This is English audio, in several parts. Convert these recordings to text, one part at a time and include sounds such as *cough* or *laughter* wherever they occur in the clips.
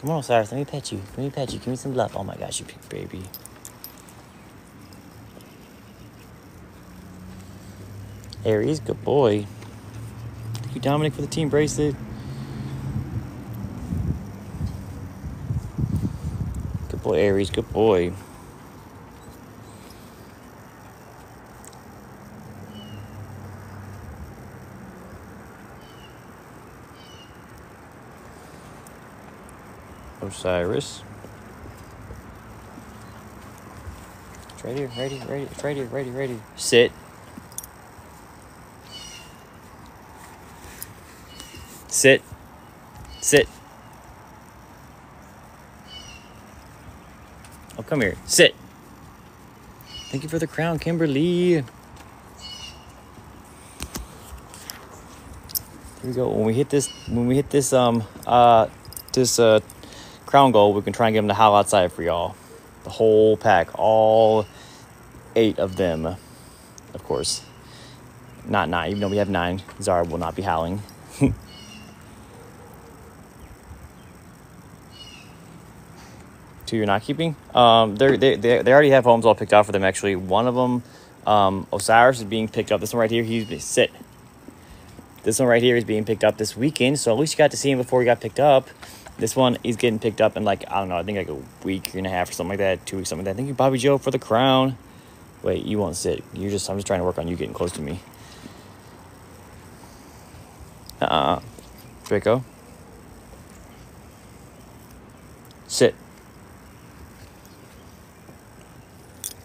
Come on, Cyrus. Let me pet you. Let me pet you. Give me some love. Oh my gosh, you big baby. Aries, good boy. Thank you, Dominic, for the team bracelet. Good boy, Aries. Good boy. Osiris. It's right here, right here, right here, right here, right here, right here. Sit. Sit. Sit. Oh, come here. Sit. Thank you for the crown, Kimberly. Here we go. When we hit this, when we hit this, um, uh, this, uh, crown gold, we can try and get them to howl outside for y'all. The whole pack, all eight of them, of course. Not nine, even though we have nine. Zara will not be howling. *laughs* Two you're not keeping? Um, they they they already have homes all picked out for them. Actually, one of them, um, Osiris is being picked up. This one right here, he's sit. This one right here is being picked up this weekend, so at least you got to see him before he got picked up. This one is getting picked up in like, I don't know, I think like a week and a half or something like that, two weeks, something like that. Thank you, Bobby Joe, for the crown. Wait, you won't sit. You're just, I'm just trying to work on you getting close to me. Uh-uh. Draco. Sit.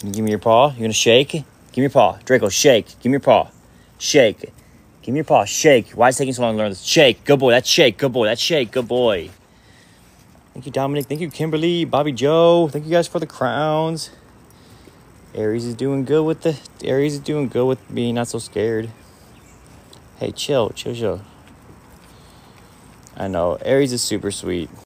You give me your paw. You gonna shake? Give me your paw. Draco, shake. Give me your paw. Shake. Give me your paw. Shake. Why is it taking so long to learn this? Shake. Good boy. That's shake. Good boy. That's shake. Good boy. Thank you, Dominic. Thank you, Kimberly, Bobby Joe. Thank you guys for the crowns. Aries is doing good with the Aries is doing good with being not so scared. Hey, chill, chill, chill. I know Aries is super sweet.